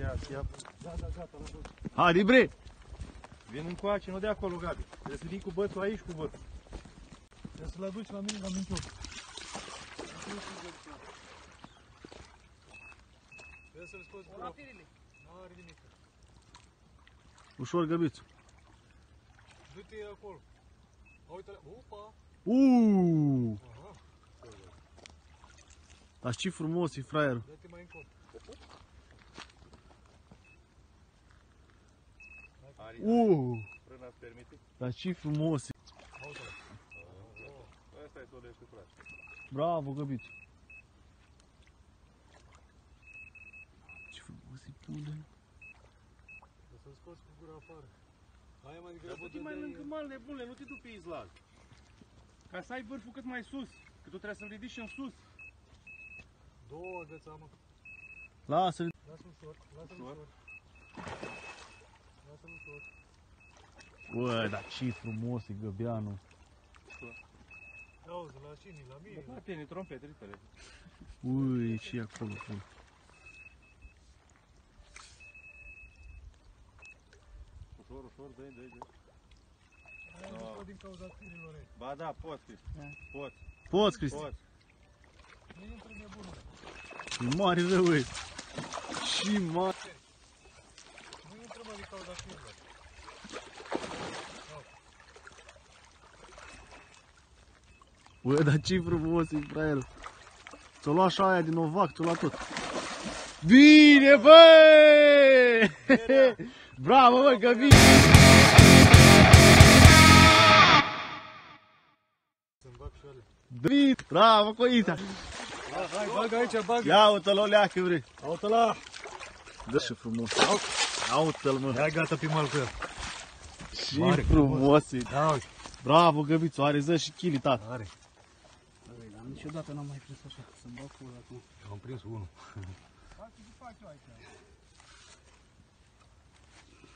Ia, ia. Da, da, gata, la băut. Hai, bre! Vin încoace, nu de acolo, Gabi. Trebuie să vii cu bățul aici, cu bățul. Trebuie să-l aduci la mine la mincioc. Trebuie să-l scoți gura. Nu are nimic. Ușor, găbițu. Du-te acolo. Uite-le. Opa! Uuu! Aha. Dar ce frumos e fraierul. Dă-te mai încolo. Are, Uuu! frâna îți permite? Dar ce frumos e. Uite-le. Asta e dolește, frate. Bravo, găbițu. Ce frumos e pune. Trebuie să-l scoți cu gura afară. Aia mai Dar degrabă du-te mai lângă dădeai... mal nebunule, nu te du pe izlal. Ca să ai vârful cât mai sus. Că tu trebuie să-l ridici în sus. Două agăța, mă. Lasă-l. Lasă-l ușor. Lasă-l Ușor. ușor. Lasă-l ușor. Bă, dar ce frumos e găbeanul. Auzi, la cine? La mine? Da, tine trompete, ritele. Ui, ce e acolo, pun. Ușor, ușor, dă-i, dă-i, dă-i. Aia nu pot din cauza tirilor ei. Ba da, poți fi. Poți, Poți, Cristi. poți. Nu intră nebunul. E mare rău, e. Și mare. Nu intră mă din cauza tirilor. Bă, dar ce frumos e fraierul. Ți-o lua așa aia din Novac, ți-o lua tot. Bine, bă! Bravo, bă, că bine! Să-mi bag și alea. Bine! Bravo, coita! Hai, bagă aici, bagă. Ia uite-l, o leacă, vrei. Aută la. Dă și frumos. Ia uite-l, mă. Ia gata pe mal cu el. Ce Mare, frumos e. Da, uite. Bravo, Găbițu, are ză și chili, tată. Are. Dar niciodată n-am mai prins așa, să-mi bag pula acum. Am prins unul.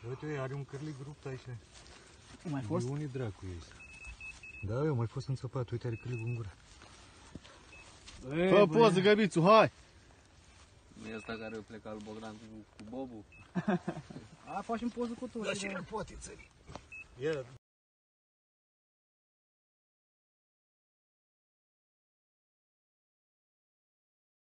Uite, are un cârlig rupt aici. Nu mai fost? De unii dracu ei. Da, eu mai fost înțăpat. Uite, are cârligul în gură. Fă poză, Găbițu, hai! Nu e ăsta care a plecat lui Bogdan cu, cu Bobu? A, facem poză cu tu. Da, și ne poate țări. Ia,